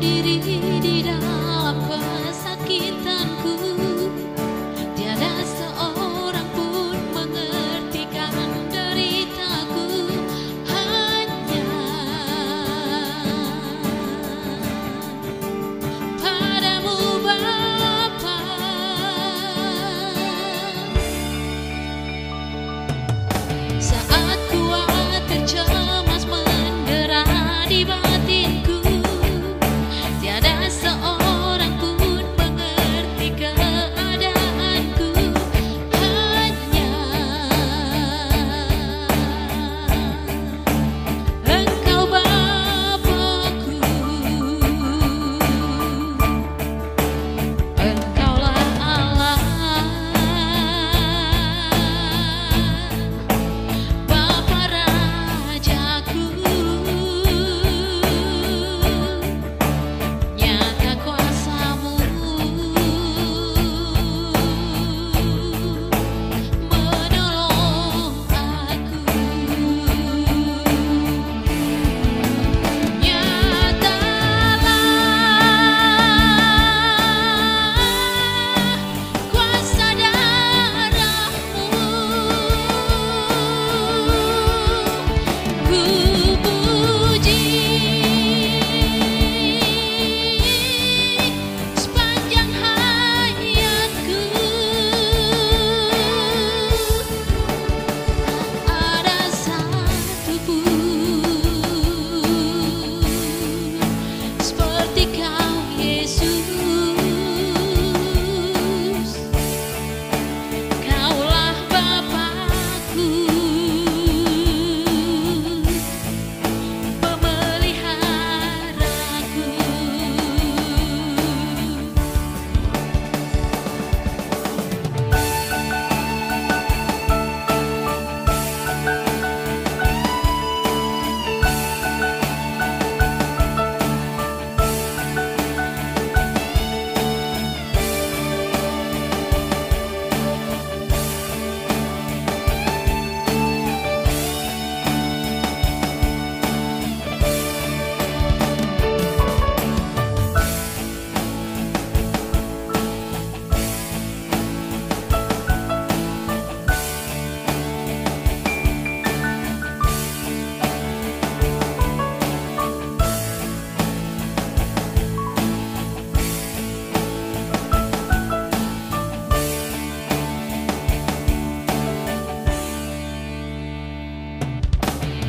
sendiri di dalam kesakitanku. Tiada seorang pun mengertikan deritaku. Hanya padamu Bapa. Saatku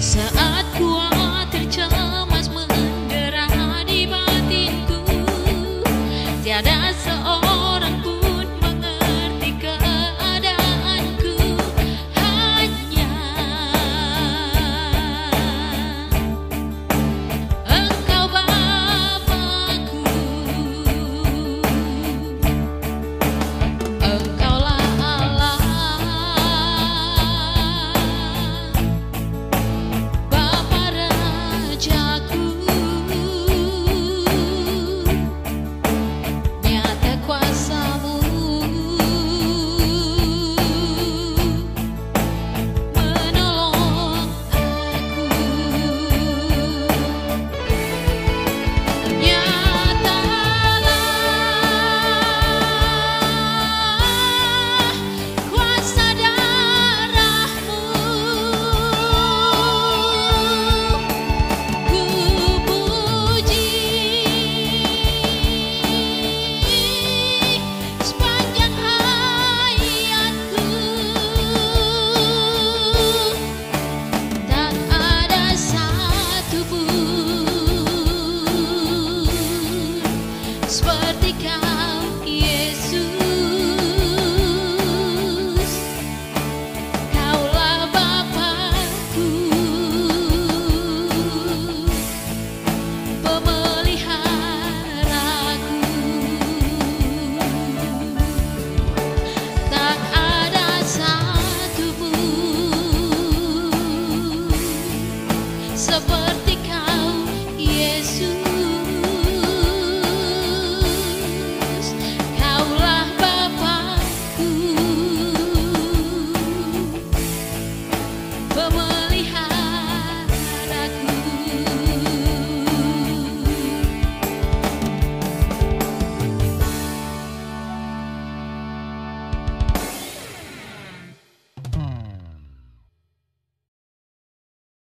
saat ku